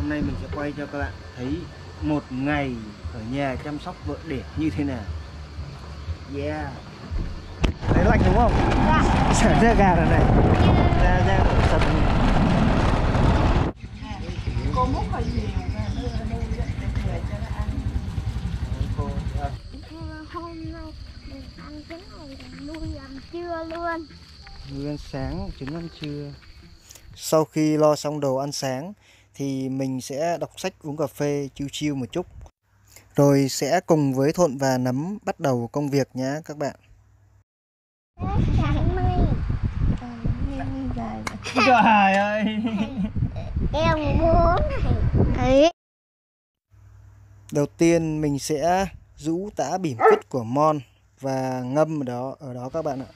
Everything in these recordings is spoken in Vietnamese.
Hôm nay mình sẽ quay cho các bạn thấy một ngày ở nhà chăm sóc vợ đẻ như thế nào. Yeah. Thấy lạnh đúng không? Dạ. Sợ ra gà rồi này. Ra ra sập cô múc hơi nhiều ăn hôm nay mình ăn cái này để nuôi làm trưa luôn. Nuôi ăn sáng, trứng ăn trưa. Sau khi lo xong đồ ăn sáng Thì mình sẽ đọc sách uống cà phê chiêu chiêu một chút. Rồi sẽ cùng với Thuận và Nấm bắt đầu công việc nhé các bạn. Trời ơi. Em muốn Đầu tiên mình sẽ rũ tã bỉm cứt của Mon và ngâm ở đó ở đó các bạn ạ.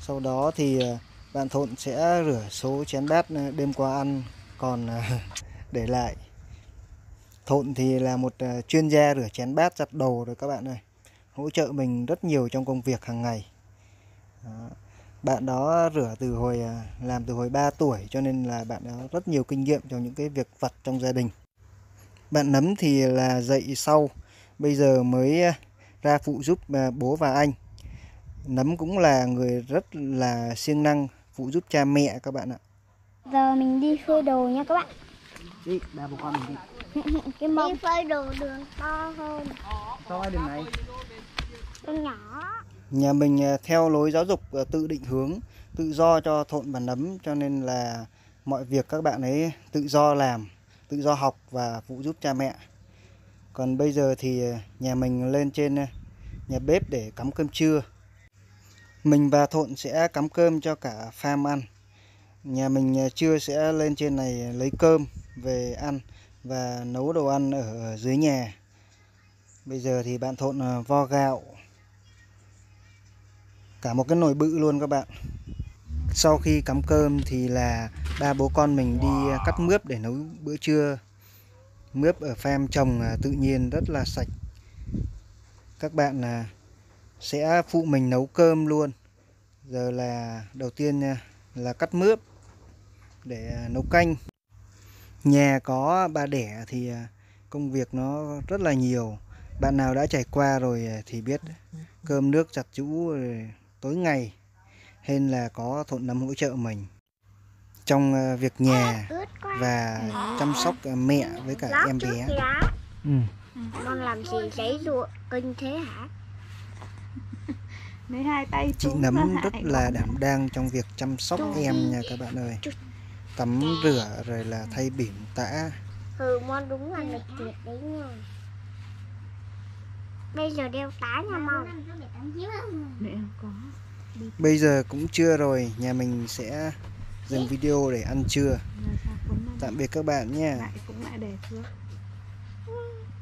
Sau đó thì ờ, bạn Thuận sẽ rửa số chén bát ờ, đêm qua ăn. Còn ờ, để lại. thộn thì là một ờ, chuyên gia rửa chén bát giặt đồ rồi các bạn ơi. Hỗ trợ mình rất nhiều trong công việc hàng ngày. Đó. Bạn đó rửa từ hồi ờ, làm từ hồi 3 tuổi cho nên là bạn đó rất nhiều kinh nghiệm trong những cái việc vặt trong gia đình. Bạn Nấm thì là dậy sau, bây giờ mới ờ, ra phụ giúp bố và anh. Nấm cũng là người rất là siêng năng phụ giúp cha mẹ các bạn ạ. giờ mình đi phơi đồ nha các bạn Đi, ba bố con mình đi. cái mông đi phơi đồ đường to hơn Cho ai đường này. con nhỏ Nhà mình à, theo lối giáo dục à, tự định hướng, tự do cho Thuận và Nấm cho nên là mọi việc các bạn ấy tự do làm, tự do học và phụ giúp cha mẹ. Còn bây giờ thì à, nhà mình lên trên nhà bếp để cắm cơm trưa. Mình và Thuận sẽ cắm cơm cho cả farm ăn. Nhà mình à, trưa sẽ lên trên này lấy cơm về ăn và nấu đồ ăn ở dưới nhà. Bây giờ thì bạn Thuận à, vo gạo. Cả một cái nồi bự luôn các bạn. Sau khi cắm cơm thì là ba bố con mình đi cắt mướp để nấu bữa trưa. Mướp ở farm trồng à, tự nhiên rất là sạch. Các bạn sẽ phụ mình nấu cơm luôn. Giờ là đầu tiên à, là cắt mướp để à, nấu canh. Nhà có ba đẻ thì à, công việc nó rất là nhiều. Bạn nào đã trải qua rồi à, thì biết cơm nước giặt giũ rồi tối ngày. Nên là có thuận nắm hỗ trợ mình. Trong việc nhà và chăm sóc mẹ với cả em bé. Ừ. con làm gì giấy ruộng kinh thế hả? Hai tay chị nấm rất là đảm đang trong việc chăm sóc em nha các bạn ơi tắm rửa rồi là thay bỉm tã. Ừ mon đúng là lịch tuyệt đấy nha. Bây giờ đeo tá nha mon bây giờ cũng trưa rồi nhà mình sẽ dừng video để ăn trưa. Tạm biệt các bạn nha. Lại cũng lại để xuống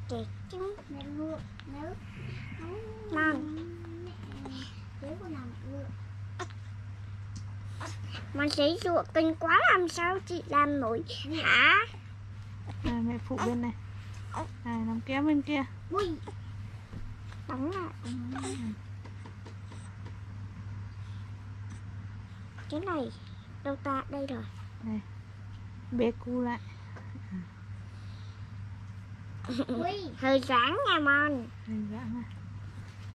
Kẹt chứ Mon Mà giấy ruộng kinh quá làm sao chị làm nổi hả? à, mẹ phụ bên này. À, làm kéo bên kia. Ui. Đóng lại. Cái này Đâu ta đây rồi. Bê cu lại. Hơi ráng nha Mon. Hình dạng này